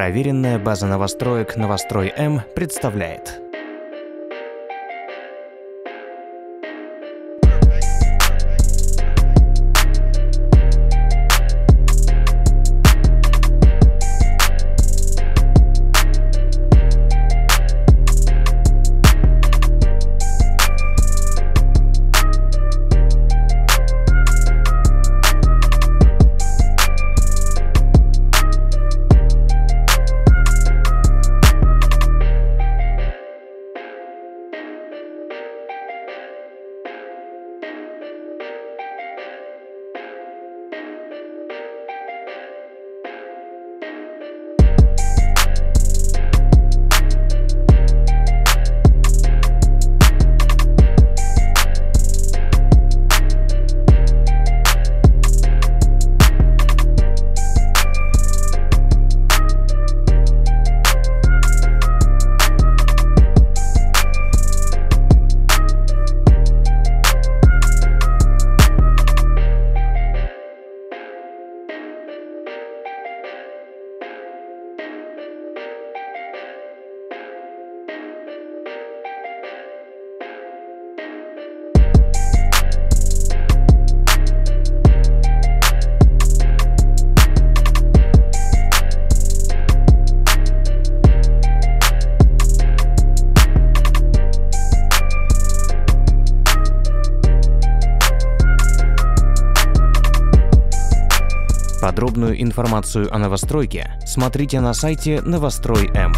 Проверенная база новостроек «Новострой М» представляет. Подробную информацию о новостройке смотрите на сайте Новострой М.